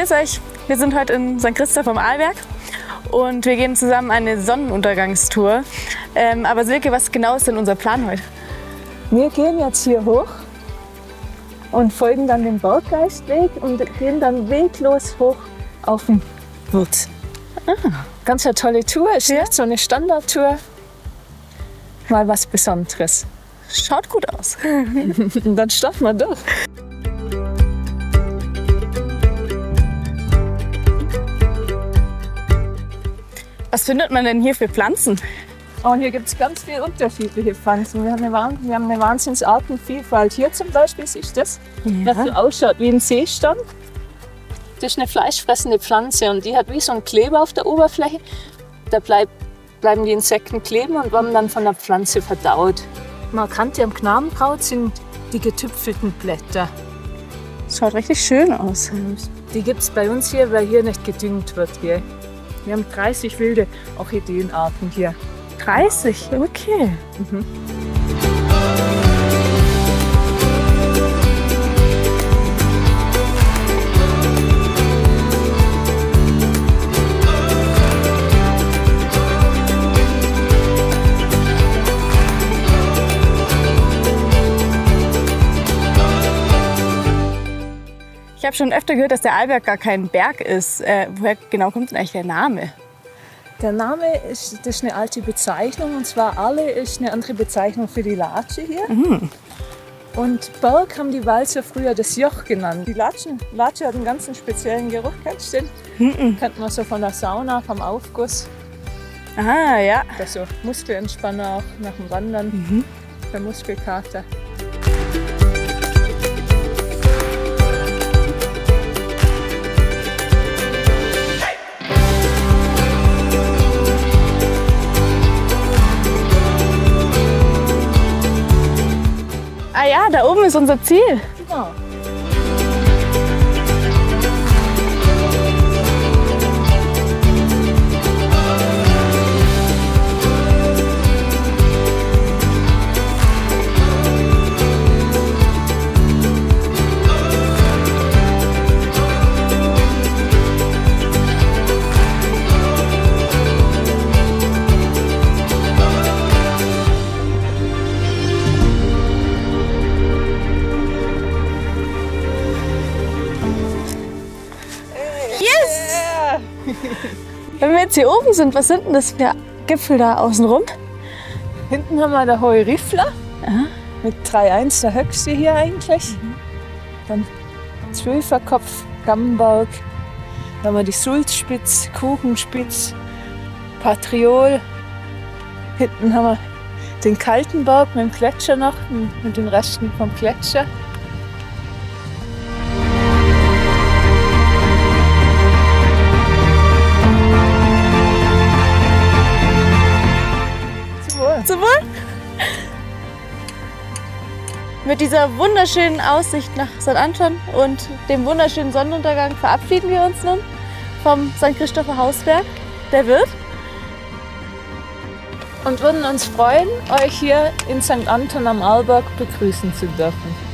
Grüß euch. Wir sind heute in St. Christoph am Arlberg und wir gehen zusammen eine Sonnenuntergangstour. Ähm, aber Silke, was genau ist denn unser Plan heute? Wir gehen jetzt hier hoch und folgen dann dem Berggeistweg und gehen dann weglos hoch auf den Wirt. Ah. Ganz eine tolle Tour, ist ja. nicht so eine Standardtour. Mal was Besonderes. Schaut gut aus. dann starten wir durch. Was findet man denn hier für Pflanzen? Oh, hier gibt es ganz viele unterschiedliche Pflanzen. Wir haben, eine, wir haben eine Wahnsinnsartenvielfalt. Hier zum Beispiel ist das, ja. das so ausschaut wie ein Seestand. Das ist eine fleischfressende Pflanze und die hat wie so einen Kleber auf der Oberfläche. Da bleibt, bleiben die Insekten kleben und werden dann von der Pflanze verdaut. Markant am Knabenkraut sind die getüpfelten Blätter. Schaut richtig schön aus. Die gibt es bei uns hier, weil hier nicht gedüngt wird. Hier. Wir haben 30 wilde Orchideenarten hier. 30? Okay. Mhm. Ich habe schon öfter gehört, dass der Arlberg gar kein Berg ist. Äh, woher genau kommt denn eigentlich der Name? Der Name ist, das ist eine alte Bezeichnung und zwar alle ist eine andere Bezeichnung für die Latsche hier. Mhm. Und Berg haben die Walzer früher das Joch genannt. Die Latschen, Latsche hat einen ganz speziellen Geruch, kennst du den? Mhm. Kennt man so von der Sauna, vom Aufguss. Ah, ja. Das so Muskelenspanner auch nach dem Wandern, mhm. der Muskelkater. Ja, da oben ist unser Ziel. Wenn wir jetzt hier oben sind, was sind denn das für Gipfel da außen rum? Hinten haben wir der Hohe Riffler mit 3,1 der höchste hier eigentlich. Mhm. Dann Zwölferkopf, Gammenberg. Dann haben wir die Sulzspitz, Kuchenspitz, Patriol. Hinten haben wir den Kaltenberg mit dem Gletscher noch, mit den Resten vom Gletscher. Mit dieser wunderschönen Aussicht nach St. Anton und dem wunderschönen Sonnenuntergang verabschieden wir uns nun vom St. Christopher Hausberg, der Wirt. Und würden uns freuen, euch hier in St. Anton am Arlberg begrüßen zu dürfen.